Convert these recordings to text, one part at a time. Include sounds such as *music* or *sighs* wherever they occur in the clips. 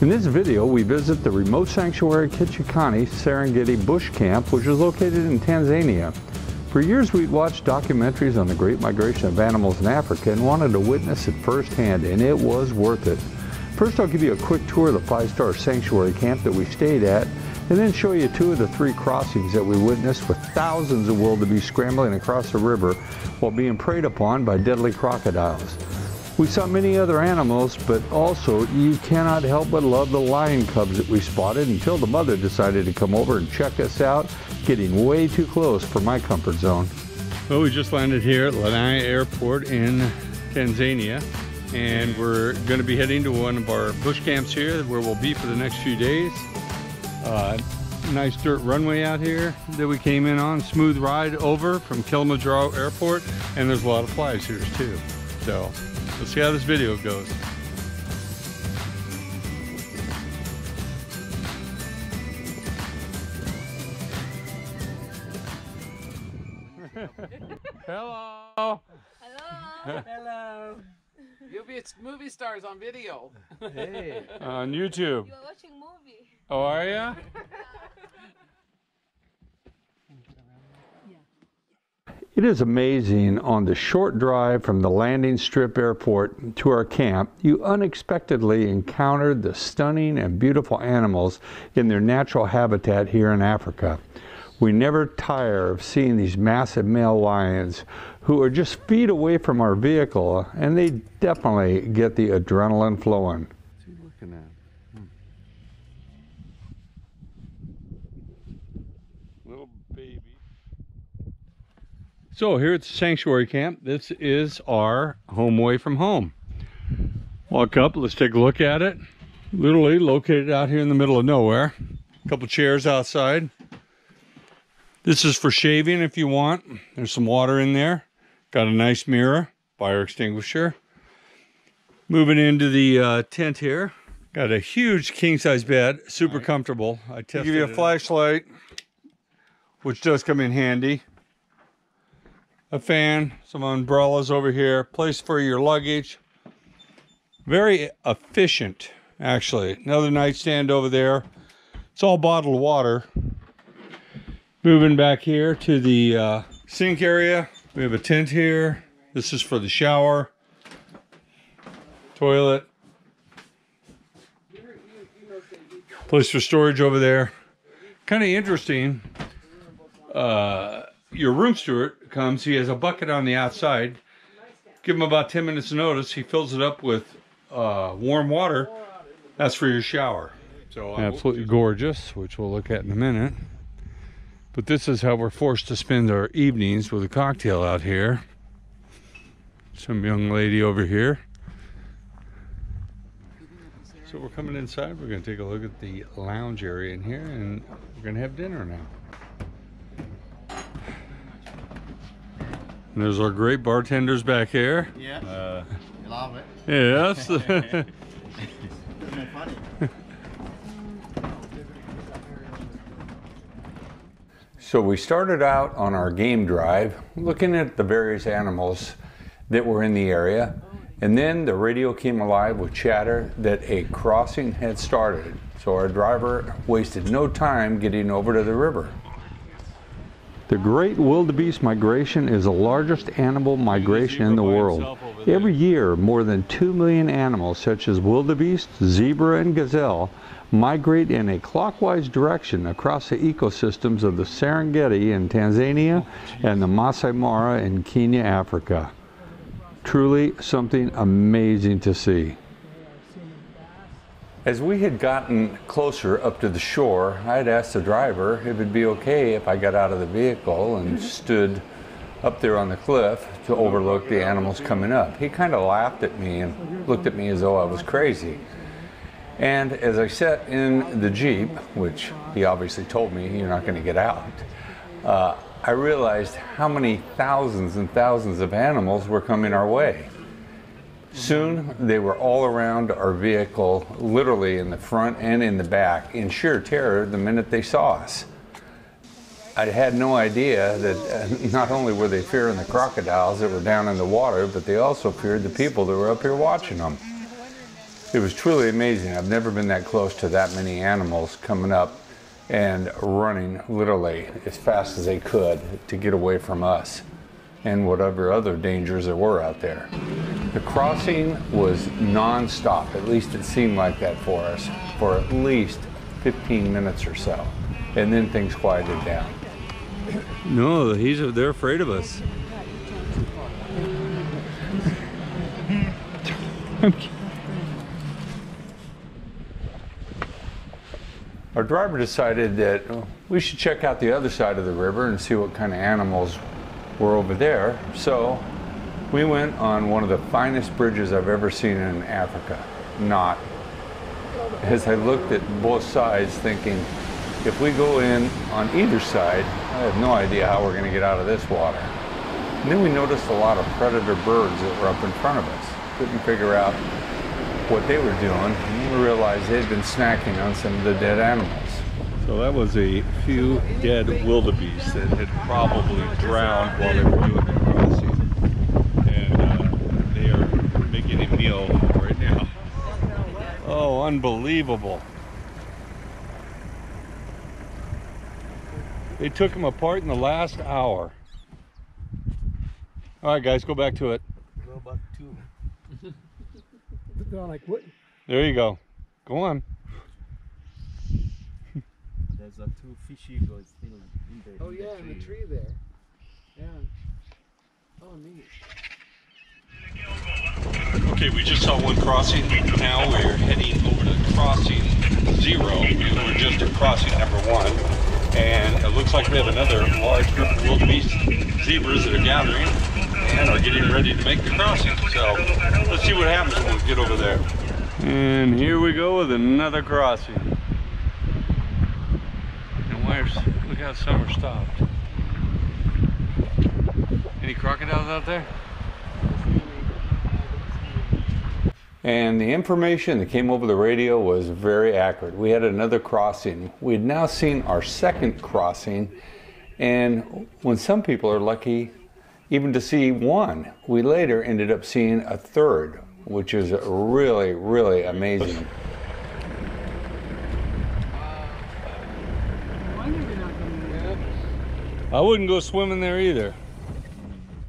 In this video, we visit the remote sanctuary Kichakani Serengeti Bush Camp, which is located in Tanzania. For years, we'd watched documentaries on the great migration of animals in Africa and wanted to witness it firsthand, and it was worth it. First, I'll give you a quick tour of the five-star sanctuary camp that we stayed at, and then show you two of the three crossings that we witnessed with thousands of wildebeest scrambling across the river while being preyed upon by deadly crocodiles. We saw many other animals, but also you cannot help but love the lion cubs that we spotted until the mother decided to come over and check us out, getting way too close for my comfort zone. Well, we just landed here at Lamai Airport in Tanzania, and we're going to be heading to one of our bush camps here where we'll be for the next few days. Uh, nice dirt runway out here that we came in on, smooth ride over from Kilimanjaro Airport, and there's a lot of flies here too. So Let's see how this video goes. *laughs* Hello. Hello. Hello. You'll be movie stars on video. Hey. *laughs* on YouTube. You're watching movie. Oh, are ya? *laughs* It is amazing on the short drive from the landing strip airport to our camp, you unexpectedly encountered the stunning and beautiful animals in their natural habitat here in Africa. We never tire of seeing these massive male lions who are just feet away from our vehicle and they definitely get the adrenaline flowing. What's he looking at? So here at the sanctuary camp, this is our home away from home. Walk up, let's take a look at it. Literally located out here in the middle of nowhere. A couple chairs outside. This is for shaving if you want. There's some water in there. Got a nice mirror, fire extinguisher. Moving into the uh, tent here. Got a huge king size bed, super right. comfortable. I tested give you a flashlight, which does come in handy a fan, some umbrellas over here, place for your luggage. Very efficient, actually. Another nightstand over there. It's all bottled water. Moving back here to the uh, sink area. We have a tent here. This is for the shower. Toilet. Place for storage over there. Kind of interesting. Uh, your room steward comes, he has a bucket on the outside. Give him about 10 minutes notice. He fills it up with uh, warm water. That's for your shower. So Absolutely gorgeous, which we'll look at in a minute. But this is how we're forced to spend our evenings with a cocktail out here. Some young lady over here. So we're coming inside. We're going to take a look at the lounge area in here and we're going to have dinner now. And there's our great bartenders back here. Yeah. Uh, you love it. Yes. *laughs* so we started out on our game drive looking at the various animals that were in the area. And then the radio came alive with chatter that a crossing had started. So our driver wasted no time getting over to the river. The Great Wildebeest Migration is the largest animal migration in the world. Every year, more than 2 million animals such as wildebeest, zebra, and gazelle migrate in a clockwise direction across the ecosystems of the Serengeti in Tanzania and the Masai Mara in Kenya, Africa. Truly something amazing to see. As we had gotten closer up to the shore, I had asked the driver if it'd be okay if I got out of the vehicle and stood up there on the cliff to overlook the animals coming up. He kind of laughed at me and looked at me as though I was crazy. And as I sat in the Jeep, which he obviously told me you're not going to get out, uh, I realized how many thousands and thousands of animals were coming our way. Soon they were all around our vehicle, literally in the front and in the back, in sheer terror the minute they saw us. I had no idea that uh, *laughs* not only were they fearing the crocodiles that were down in the water, but they also feared the people that were up here watching them. It was truly amazing. I've never been that close to that many animals coming up and running literally as fast as they could to get away from us and whatever other dangers there were out there. The crossing was non-stop, at least it seemed like that for us, for at least 15 minutes or so. And then things quieted down. No, he's they're afraid of us. Our driver decided that we should check out the other side of the river and see what kind of animals were over there. So we went on one of the finest bridges I've ever seen in Africa. Not. As I looked at both sides thinking, if we go in on either side, I have no idea how we're going to get out of this water. And then we noticed a lot of predator birds that were up in front of us. Couldn't figure out what they were doing. And we realized they'd been snacking on some of the dead animals. So that was a few dead wildebeest that had probably drowned while they were doing the crossing. And uh, they are making a meal right now. Oh, unbelievable. They took them apart in the last hour. All right, guys, go back to it. Go back to. Going like what? There you go. Go on. There's a two fishy goes still in the. Oh in yeah, in the tree there. Yeah. Oh neat. Okay, we just saw one crossing. Now we're heading over to crossing zero. We're just at crossing number one. And it looks like we have another large group of wildebeest zebras that are gathering and are getting ready to make the crossing. So let's see what happens when we get over there. And here we go with another crossing. Look how some are stopped. Any crocodiles out there? And the information that came over the radio was very accurate. We had another crossing. We had now seen our second crossing, and when some people are lucky even to see one, we later ended up seeing a third, which is really, really amazing. I wouldn't go swimming there either.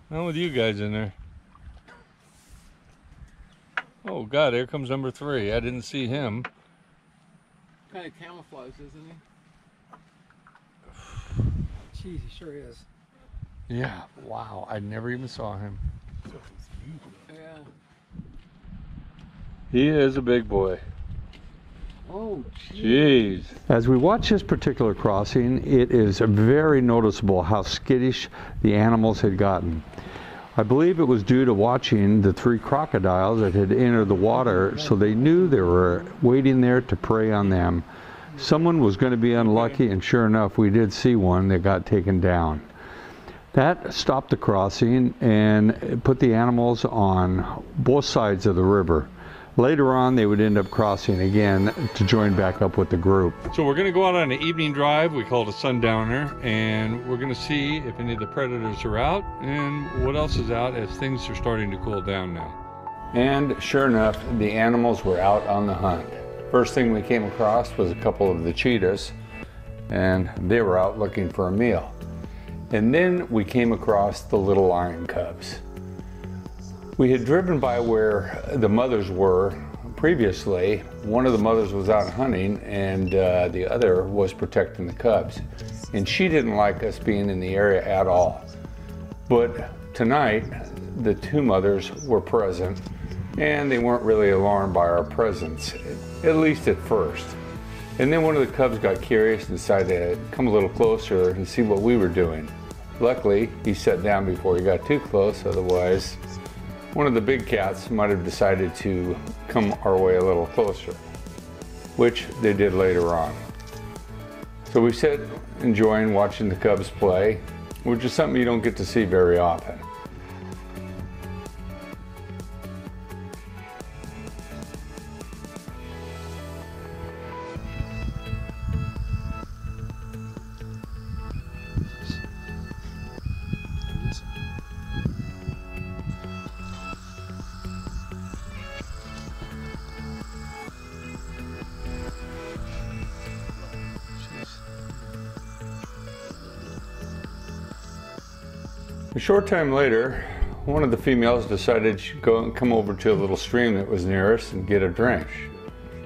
Not with you guys in there. Oh God, here comes number three. I didn't see him. Kind of camouflage, isn't he? *sighs* Jeez, he sure is. Yeah. Wow. I never even saw him. Yeah. He is a big boy. Oh. Jeez. As we watch this particular crossing, it is very noticeable how skittish the animals had gotten. I believe it was due to watching the three crocodiles that had entered the water, so they knew they were waiting there to prey on them. Someone was going to be unlucky, and sure enough, we did see one that got taken down. That stopped the crossing and put the animals on both sides of the river. Later on, they would end up crossing again to join back up with the group. So we're going to go out on an evening drive. We call it a sundowner, and we're going to see if any of the predators are out and what else is out as things are starting to cool down now. And sure enough, the animals were out on the hunt. First thing we came across was a couple of the cheetahs, and they were out looking for a meal. And then we came across the little lion cubs. We had driven by where the mothers were previously. One of the mothers was out hunting and uh, the other was protecting the cubs. And she didn't like us being in the area at all. But tonight, the two mothers were present and they weren't really alarmed by our presence, at least at first. And then one of the cubs got curious and decided to come a little closer and see what we were doing. Luckily, he sat down before he got too close, otherwise, one of the big cats might have decided to come our way a little closer, which they did later on. So we sit enjoying watching the Cubs play, which is something you don't get to see very often. A short time later, one of the females decided she'd go and come over to a little stream that was near us and get a drink.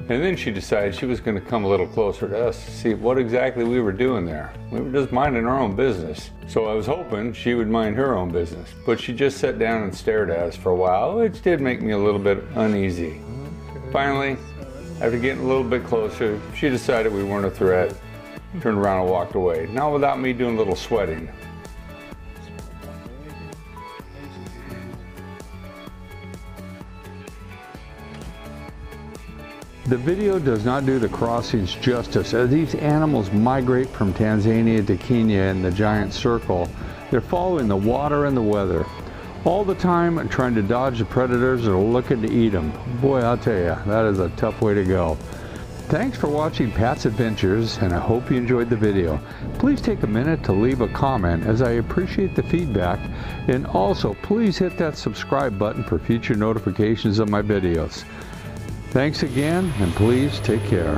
And then she decided she was going to come a little closer to us to see what exactly we were doing there. We were just minding our own business. So I was hoping she would mind her own business. But she just sat down and stared at us for a while, which did make me a little bit uneasy. Finally, after getting a little bit closer, she decided we weren't a threat, turned around and walked away. Not without me doing a little sweating. The video does not do the crossings justice as these animals migrate from Tanzania to Kenya in the giant circle. They're following the water and the weather. All the time trying to dodge the predators that are looking to eat them. Boy, I'll tell you, that is a tough way to go. Thanks for watching Pat's Adventures and I hope you enjoyed the video. Please take a minute to leave a comment as I appreciate the feedback and also please hit that subscribe button for future notifications of my videos. Thanks again, and please take care.